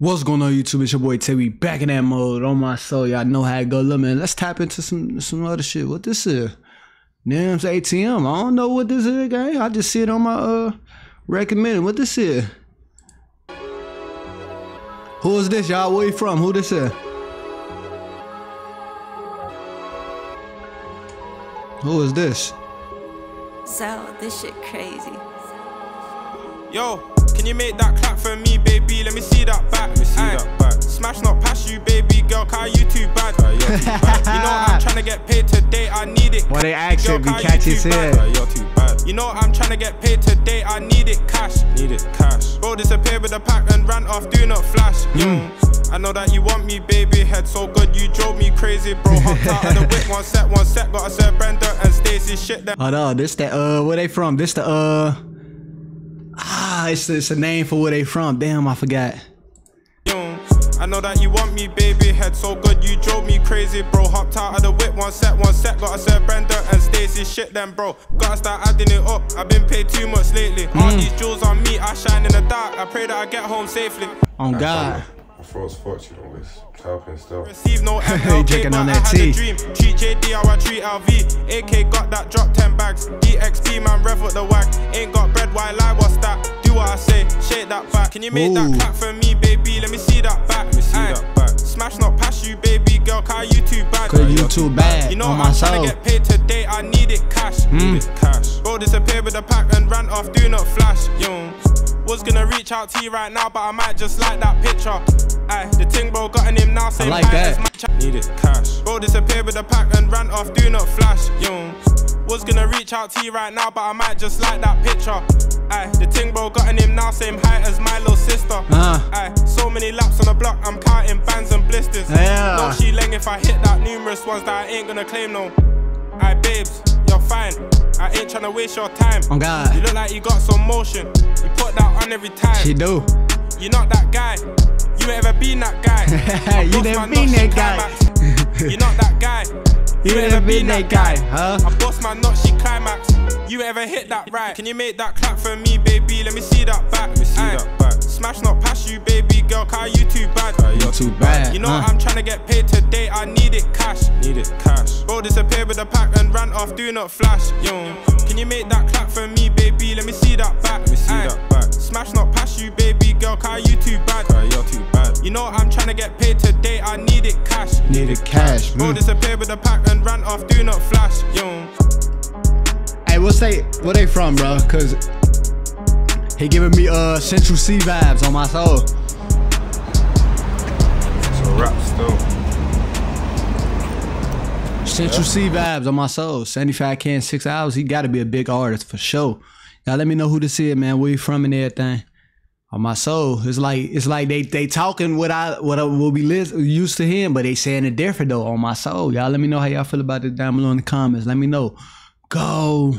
What's going on YouTube? It's your boy Tibby back in that mode on my soul. Y'all know how it go. Look, man, let's tap into some some other shit. What this is? Nemzzz ATM. I don't know what this is, gang. I just see it on my uh recommended. What this is? Who is this, y'all? Where you from? Who this is? Who is this? So this shit crazy. Yo, can you make that clap for me, baby? Let me see that back. Let me see Aye. that back. Smash not past you, baby girl, car you too bad. Uh, you're too bad. You know I'm trying to get paid today, I need it. Why they accent be Girl, car, you catchy too as bad. Uh, you're too bad. You know I'm trying to get paid today, I need it cash. Need it cash. Bro disappeared with the pack and ran off, do not flash. Yo, I know that you want me, baby. Head so good, you drove me crazy, bro. Hopped out of the whip, one set, one set. Gotta serve Brenda and Stacy shit that. Hold on, this that uh where they from? This the uh ah it's it's a name for where they from. Damn, I forgot. I know that you want me, baby. Head so good, you drove me crazy, bro. Hopped out of the whip, one set, one set. Gotta serve Brenda and Stacy shit, then, bro. Gotta start adding it up. I've been paid too much lately. All these jewels on me, I shine in the dark. I pray that I get home safely. On God. I thought it's fucked, you know, it's helping still. Receive no He MLK, drinking but on I that had tea. a dream. Treat JD how I treat LV. AK got that drop 10 Can you make Ooh. that clap for me, baby? Let me see that back. Let me see that back. Smash not past you, baby girl. Car you too bad. Cause you too bad You know on I'm my trying soul. to get paid today. I need it cash. Hmm. Need it cash. Bro disappeared with the pack and ran off, do not flash. Yo, was gonna reach out to you right now, but I might just like that picture. Aye, the ting bro got in him now, same like that. as my cha- Need it cash. Bro disappeared with the pack and ran off, do not flash. Yo, was gonna reach out to you right now, but I might just like that picture. Aye, the ting bro got in him now, same height as my little sister. Uh. Aye, so many laps on the block, I'm counting bands and blisters. Yeah. No, she leng if I hit that numerous ones that I ain't gonna claim no. Aye, babes, you're fine. I ain't tryna waste your time. On God. You look like you got some motion. You put that on every time. She do. You're not that guy. You ain't ever been that guy. You never been that guy. You're not that guy. You ain't never been that guy, huh? I bust my nuts, she climax. You ain't ever hit that right. Can you make that clap for me, baby? Let me see that back. Let me see that back. Smash not past you, baby girl. Car you too bad. Uh, you're Too bad. You know uh. I'm trying to get paid today. I need it cash. Need it cash. Bro disappeared with the pack and ran off, do not flash. Yo, can you make that clap for me, baby? Trying to get today, I need it cash. Need a cash. Bro Mm. disappeared with the pack and ran off, do not flash. Yo, Hey, what's they where they from, bro? Cause he giving me uh Central Cee vibes on my soul. It's a rap still. Central Cee vibes on my soul. 75k in six hours. He gotta be a big artist for sure. Y'all let me know who this is, man. Where you from and everything. On my soul. It's like it's like they they talking what I what I will be used to him, but they saying it different though on my soul. Y'all let me know how y'all feel about this down below in the comments. Let me know. Go.